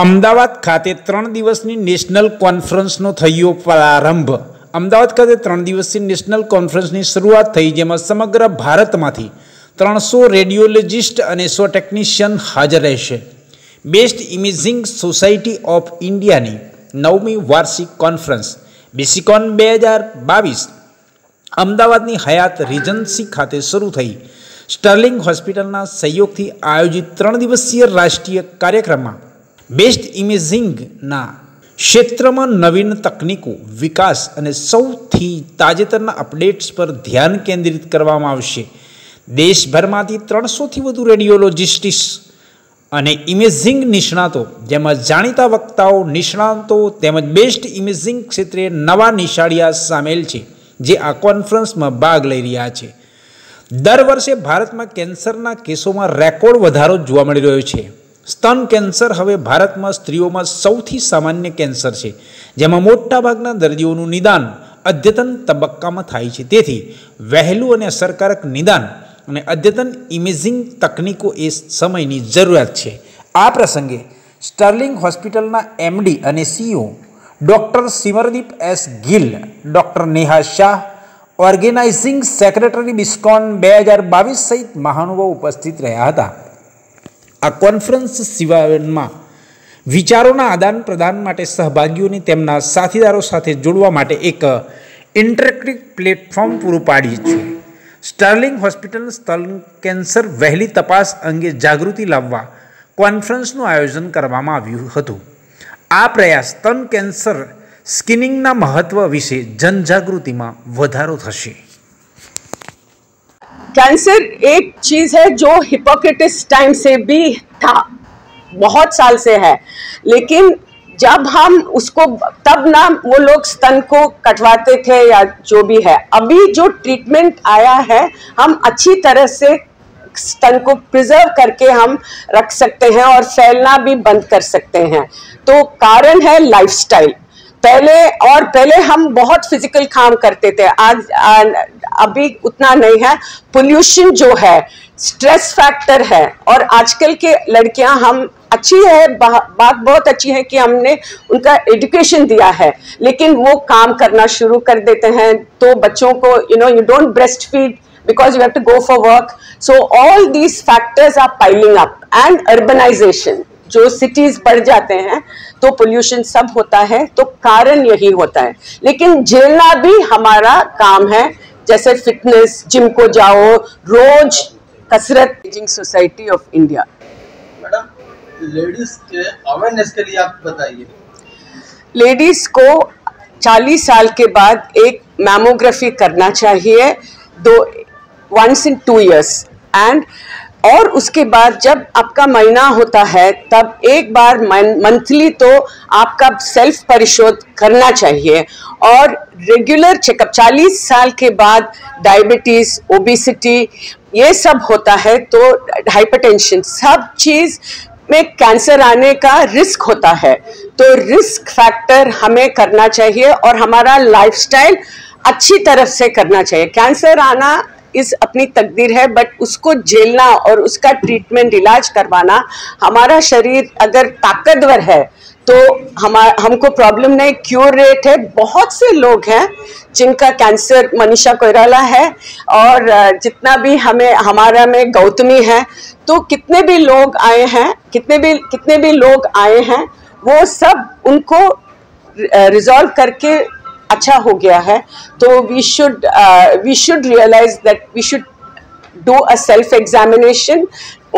અમદાવાદ ખાતે ત્રણ દિવસની નેશનલ કોન્ફરન્સનો થયો પ્રારંભ અમદાવાદ ખાતે ત્રણ દિવસની નેશનલ કોન્ફરન્સની શરૂઆત થઈ જેમાં સમગ્ર ભારતમાંથી ત્રણસો રેડિયોલોજિસ્ટ અને સો ટેકનિશિયન હાજર રહેશે બેસ્ટ ઇમેજિંગ સોસાયટી ઓફ ઇન્ડિયાની નવમી વાર્ષિક કોન્ફરન્સ બેસિકોન બે હજાર બાવીસ અમદાવાદની હયાત રિજન્સી ખાતે શરૂ થઈ સ્ટર્લિંગ હોસ્પિટલના સહયોગથી આયોજિત ત્રણ દિવસીય રાષ્ટ્રીય કાર્યક્રમમાં બેસ્ટ ઇમેજિંગના ક્ષેત્રમાં નવીન તકનીકો, વિકાસ અને સૌથી તાજેતરના અપડેટ્સ પર ધ્યાન કેન્દ્રિત કરવામાં આવશે. દેશભરમાંથી ત્રણસોથી વધુ રેડિયોલોજિસ્ટિસ અને ઇમેજિંગ નિષ્ણાતો, જેમાં જાણીતા વક્તાઓ, નિષ્ણાતો તેમજ બેસ્ટ ઇમેજિંગ ક્ષેત્રે નવા નિશાળિયા સામેલ છે, જે આ કોન્ફરન્સમાં ભાગ લઈ રહ્યા છે. દર વર્ષે ભારતમાં કેન્સરના કેસોમાં રેકોર્ડ વધારો જોવા મળી રહ્યો છે. સ્તન કેન્સર હવે ભારતમાં સ્ત્રીઓમાં સૌથી સામાન્ય કેન્સર છે, જેમાં મોટાભાગના દર્દીઓનું નિદાન અદ્યતન તબક્કામાં થાય છે. તેથી વહેલું અને અસરકારક નિદાન અને અદ્યતન ઇમેજિંગ તકનીકો એ સમયની જરૂરિયાત છે. આ પ્રસંગે સ્ટર્લિંગ હોસ્પિટલના એમડી અને CEO doctor Simardeep S Gill, doctor Neha Shah, organising secretary BISCON બે હજાર બાવીસ સહિત મહાનુભાવો ઉપસ્થિત રહ્યા હતા. આ કોન્ફરન્સ સિવાયમાં વિચારોના આદાન પ્રદાન માટે સહભાગીઓને તેમના સાથીદારો સાથે જોડવા માટે એક ઇન્ટરેક્ટિવ પ્લેટફોર્મ પૂરું પાડીએ છે. સ્ટર્લિંગ હોસ્પિટલ સ્તન કેન્સર વહેલી તપાસ અંગે જાગૃતિ લાવવા કોન્ફરન્સનું આયોજન કરવામાં આવ્યું હતું. આ પ્રયાસ સ્તન કેન્સર સ્કિનિંગના મહત્ત્વ વિશે જનજાગૃતિમાં વધારો થશે. कैंसर एक चीज़ है जो हिपोक्रेटिस टाइम से भी था, बहुत साल से है। लेकिन जब हम उसको, तब ना वो लोग स्तन को कटवाते थे या जो भी है। अभी जो ट्रीटमेंट आया है, हम अच्छी तरह से स्तन को प्रिजर्व करके हम रख सकते हैं और फैलना भी बंद कर सकते हैं। तो कारण है लाइफस्टाइल। पहले और पहले हम बहुत फ़िज़िकल काम करते थे। आज आ, अभी उतना नहीं है। पोल्यूशन जो है स्ट्रेस फैक्टर है। और आजकल के लड़कियाँ हम अच्छी है बा, बात बहुत अच्छी है कि हमने उनका एजुकेशन दिया है। लेकिन वो काम करना शुरू कर देते हैं। तो बच्चों को you know you don't breast feed because you have to go for work. So all these factors are piling up and urbanization. जो सिटीज़ बढ़ जाते हैं तो पोल्यूशन सब होता है तो कारण यही होता है। लेकिन झेलना भी हमारा काम है जैसे फिटनेस जिम को जाओ रोज कसरत society of India madam ladies के अवेयरनेस के लिए आप बताइए। लेडीज़ को 40 साल के बाद एक मैमोग्राफी करना चाहिए दो once in two years and और उसके बाद जब आपका महीना होता है, तब एक बार मंथली तो आपका सेल्फ परिशोध करना चाहिए। और रेगुलर चेकअप 40 साल के बाद डायबिटीज़ ओबिसिटी ये सब होता है तो हाइपरटेंशन सब चीज़ में कैंसर आने का रिस्क होता है। तो रिस्क फैक्टर हमें करना चाहिए और हमारा लाइफस्टाइल अच्छी तरह से करना चाहिए। कैंसर आना इस अपनी तकदीर है बट उसको झेलना और उसका ट्रीटमेंट इलाज करवाना हमारा शरीर अगर ताकतवर है तो हम, हमको प्रॉब्लम नहीं क्योर रेट है। बहुत से लोग हैं जिनका कैंसर मनीषा कोयराला है और जितना भी हमें, हमारा में गौतमी है तो कितने भी लोग आए हैं, कितने भी कितने भी लोग आए हैं, वो सब उनको रिजॉल्व करके अच्छा हो गया है तो we should we should realise that we should do a self examination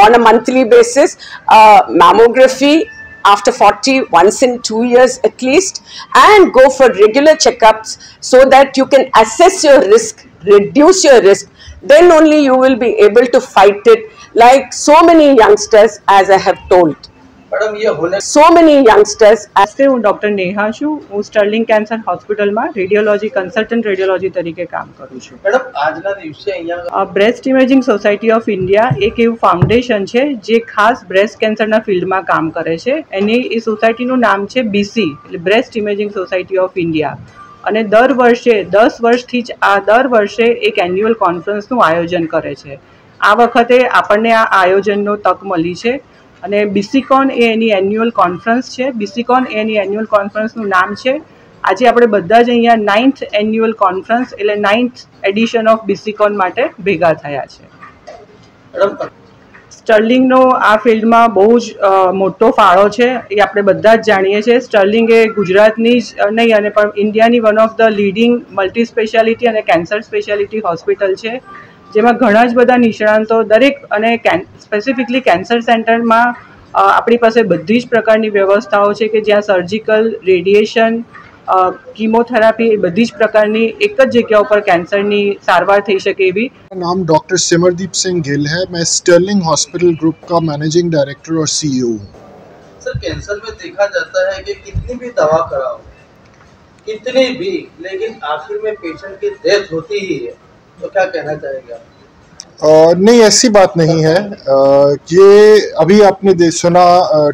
on a monthly basis uh, mammography after 40 once in two years at least and go for regular checkups so that you can assess your risk reduce your risk then only you will be able to fight it like so many youngsters as i have told madam યે હોને so many youngsters આસ્તે હું doctor Neha છું. હું Sterling cancer હોસ્પિટલમાં radiology consultant radiology તરીકે કામ કરું છું. મેડમ આજના દિવસે અહીંયા breast imaging society of India એક એવું ફાઉન્ડેશન છે જે ખાસ બ્રેસ્ટ કેન્સરના ફિલ્ડમાં કામ કરે છે. એની એ સોસાયટીનું નામ છે બીસી એટલે breast imaging society of India અને દર વર્ષે દસ વર્ષથી જ આ દર વર્ષે એક એન્યુઅલ કોન્ફરન્સનું આયોજન કરે છે. આ વખતે આપણને આ આયોજનનો તક મળી છે. અને બીસીકોન એ એની એન્યુઅલ કોન્ફરન્સ છે. બીસીકોન એ એની એન્યુઅલ કોન્ફરન્સનું નામ છે. આજે આપણે બધા જ અહીંયા નાઇન્થ એન્યુઅલ કોન્ફરન્સ એટલે નાઇન્થ એડિશન ઓફ બીસીકોન માટે ભેગા થયા છે. સ્ટર્લિંગનો આ ફિલ્ડમાં બહુ જ મોટો ફાળો છે. એ આપણે બધા જ જાણીએ છીએ. સ્ટર્લિંગ એ ગુજરાતની જ નહીં અને પણ ઇન્ડિયાની one of the leading multi speciality અને કેન્સર સ્પેશિયાલિટી હોસ્પિટલ છે. જેમાં ઘણા જ બધા નિષ્ણાંતો દરેક અને સ્પેસિફિકલી કેન્સર સેન્ટરમાં આપણી પાસે બધી જ પ્રકારની વ્યવસ્થાઓ છે કે જ્યાં સર્જિકલ રેડિયેશન કીમોથેરાપી એ બધી જ પ્રકારની એક જ જગ્યા ઉપર કેન્સરની સારવાર થઈ શકે એવી नाम डॉक्टर सिमरदीप सिंह गिल है मैं स्टर्लिंग हॉस्पिटल ग्रुप का मैनेजिंग डायरेक्टर और सीईओ हूँ सर कैंसर में देखा जाता है कि कितनी भी दवा कराओ कितनी भी लेकिन आखिर में पेशेंट की डेथ होती ही है तो क्या कहना चाहेंगे आप? नहीं, ऐसी बात नहीं है। ये अभी आपने दे, सुना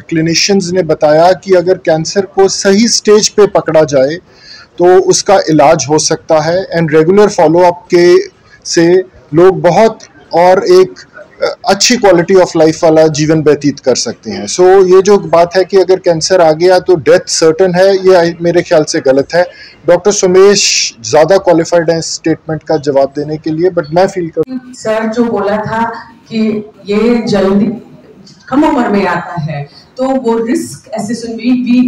क्लिनिशियंस ने बताया कि अगर कैंसर को सही स्टेज पे पकड़ा जाए तो उसका इलाज हो सकता है। एंड रेगुलर फॉलोअप के से लोग बहुत और एक अच्छी क्वालिटी ऑफ़ लाइफ वाला जीवन व्यतीत कर सकते हैं। सो so, ये जो बात है कि अगर कैंसर आ गया तो डेथ सर्टन है ये मेरे ख्याल से गलत है। डॉक्टर सुमेश ज़्यादा क्वालिफाइड हैं स्टेटमेंट का जवाब देने के लिए बट मैं फील कर सर जो बोला था कि ये जल्दी कम उम्र में आता है तो वो risk assessment we we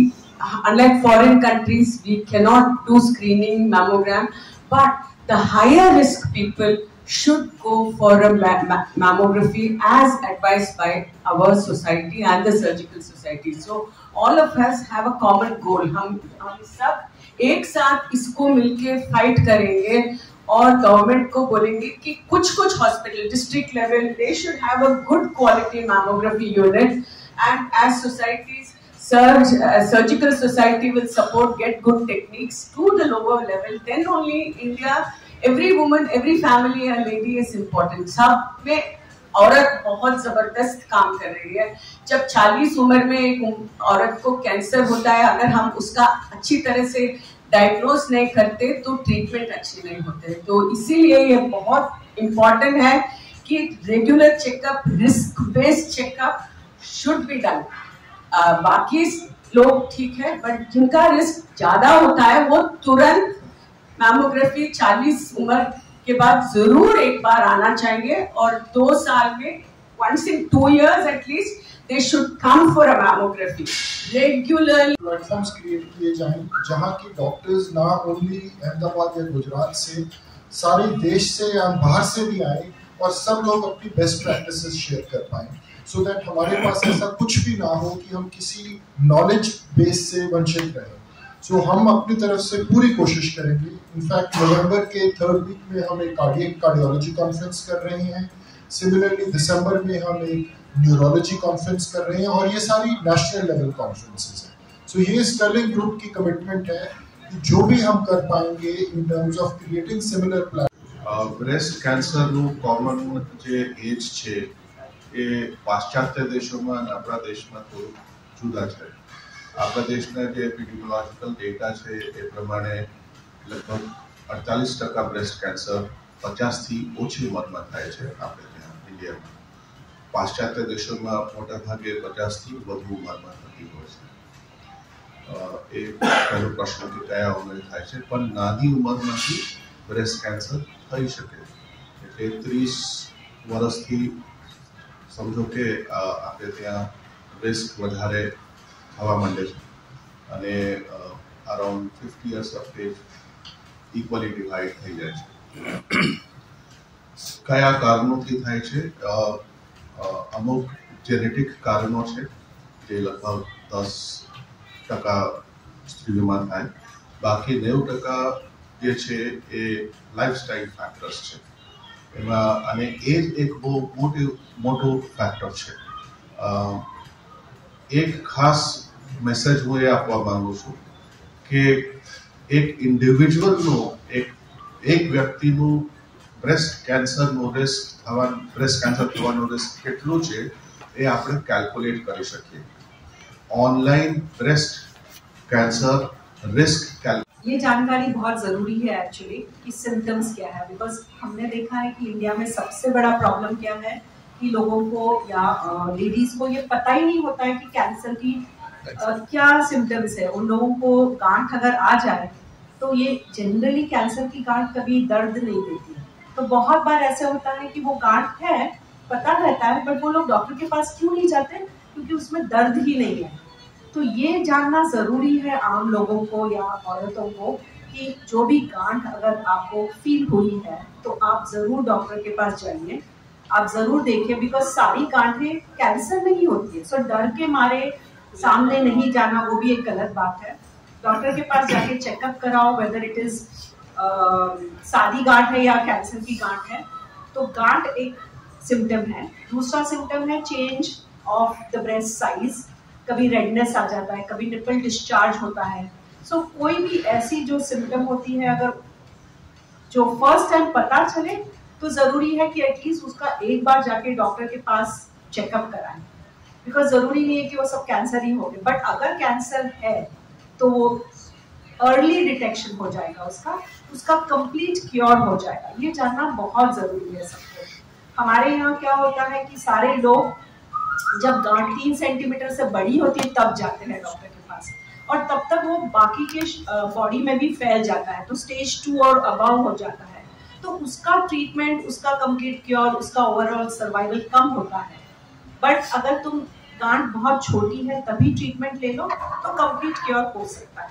unlike foreign countries we cannot do screening mammogram but the higher risk people should go for a ma ma mammography as advised by our society and the surgical society. So all of us have a common goal. हम हम सब एक साथ इसको मिलके fight करेंगे और government को बोलेंगे कि कुछ कुछ hospital district level they should have a good quality mammography unit and as societies surge, uh, surgical society will support get good techniques to the lower level then only india every woman, every family a lady is important. सब में औरत बहुत ज़बरदस्त काम कर रही है। जब 40 उम्र में एक औरत को कैंसर होता है, अगर हम उसका अच्छी तरह से डायग्नोज नहीं करते तो ट्रीटमेंट अच्छे नहीं होते। तो इसीलिए ये बहुत इम्पोर्टेंट है कि regular checkup risk based checkup should be done बाकी लोग ठीक है बट जिनका रिस्क ज़्यादा होता है, वो तुरंत मैमोग्राफी 40 उम्र के बाद ज़रूर एक बार आना चाहिए और दो साल में in two years at least, they should come for a mammography regularly. Platforms create किए जाएँ, जहाँ की डॉक्टर्स ना ओनली अहमदाबाद या गुजरात से, सारे देश से या बाहर से भी आए और सब लोग अपनी बेस्ट प्रैक्टिसेस शेयर कर पाए। सो so दैट हमारे पास ऐसा कुछ भी ना हो कि हम किसी नॉलेज बेस से वंचित रहें। सो so, हम अपनी तरफ से पूरी कोशिश करेंगे इनफैक्ट नवंबर के थर्ड वीक में हम एक कार्डियक कार्डियोलॉजी कॉन्फ्रेंस कर रहे हैं सिमिलरली दिसंबर में हम एक न्यूरोलॉजी कॉन्फ्रेंस कर रहे हैं और ये सारी नेशनल लेवल कॉन्फ्रेंसेस हैं सो so, ये स्टर्लिंग ग्रुप की कमिटमेंट है कि जो भी हम कर पाएंगे in terms of creating similar plan breast કેન્સરનું કોમન જે એજ છે એ પાશ્ચાત્ય દેશોમાં અને આપણા દેશમાં થોડું જુદા છે આપણા દેશના જે એપિડેમિયોલોજીકલ ડેટા છે એ પ્રમાણે લગભગ અડતાલીસ ટકા બ્રેસ્ટ કેન્સર પચાસથી ઓછી ઉંમરમાં થાય છે આપણે ત્યાં ઇન્ડિયામાં. પાશ્ચાત્ય દેશોમાં મોટાભાગે પચાસથી વધુ ઉંમરમાં થતી હોય છે. એ પહેલો પ્રશ્ન કે કયા ઉંમરે થાય છે? પણ નાની ઉંમરમાંથી બ્રેસ્ટ કેન્સર થઈ શકે. એટલે ત્રીસ વર્ષથી સમજો કે આપણે ત્યાં રિસ્ક વધારે થવા માંડે છે. અને around fifty years of age equally divide થઈ જાય છે. કયા કારણોથી થાય છે? અમુક જેનેટિક કારણો છે, જે લગભગ દસ ટકા સ્ત્રીઓમાં થાય. બાકી નેવું ટકા જે છે એ લાઈફસ્ટાઈલ ફેક્ટર્સ છે. એમાં, અને એ જ એક બહુ મોટી, મોટું ફેક્ટર છે. એક ખાસ મેસેજ હું એ આપવા માંગુ છું કે એક ઇન્ડિવિજ્યુઅલનું એક એક વ્યક્તિનું બ્રેસ્ટ કેન્સરનું રિસ્ક થવા બ્રેસ્ટ કેન્સર થવાનું રિસ્ક કેટલું છે એ આપણે કેલ્ક્યુલેટ કરી શકીએ ऑनलाइन ब्रेस्ट कैंसर रिस्क ये जानकारी बहुत ज़रूरी है एक्चुअली कि सिम्टम्स क्या है बिकॉज हमने देखा है कि इंडिया में सबसे बड़ा प्रॉब्लम क्या है कि लोगों को या लेडीज़ को ये पता ही नहीं होता है कि कैंसर की क्या सिम्टम्स है। उन लोगों को गांठ अगर आ जाए तो ये जनरली कैंसर की गांठ कभी दर्द नहीं देती। तो बहुत बार ऐसे होता है कि वो गांठ है पता रहता है बट वो लोग डॉक्टर के पास क्यों नहीं जाते? क्योंकि उसमें दर्द ही नहीं है। तो ये जानना ज़रूरी है आम लोगों को या औरतों को कि जो भी गांठ अगर आपको फील हुई है तो आप ज़रूर डॉक्टर के पास जाइए। आप ज़रूर देखिए बिकॉज़ सारी गांठें कैंसर नहीं होती है। सो डर के मारे सामने नहीं जाना वो भी एक गलत बात है। डॉक्टर के पास जाके चेकअप कराओ वेदर इट इज़ सादी गांठ है या कैंसर की गांठ है। तो गांठ एक सिम्टम है। दूसरा सिम्टम है change of the breast size कभी रेडनेस आ जाता है कभी निपल डिस्चार्ज होता है। सो so, कोई भी ऐसी जो सिम्टम होती है अगर जो फ़र्स्ट टाइम पता चले तो ज़रूरी है कि एटलीस्ट उसका एक बार जाके डॉक्टर के पास चेकअप कराएँ। बिकॉज़ ज़रूरी नहीं है कि वो सब कैंसर ही हो गए। बट अगर कैंसर है तो वो अर्ली डिटेक्शन हो जाएगा उसका। उसका कंप्लीट क्योर हो जाएगा। ये जानना बहुत ज़रूरी है सबको। हमारे यहाँ क्या होता है कि सारे लोग जब गांठ तीन सेंटीमीटर से बड़ी होती है, तब जाते हैं डॉक्टर के पास। और तब तक वो बाकी के बॉडी में भी फैल जाता है। तो स्टेज टू और अबाव हो जाता है। तो उसका ट्रीटमेंट उसका कंप्लीट क्योर उसका ओवरऑल सर्वाइवल कम होता है। बट अगर तुम गांठ बहुत छोटी है, तभी ट्रीटमेंट ले लो तो कंप्लीट क्योर हो सकता है।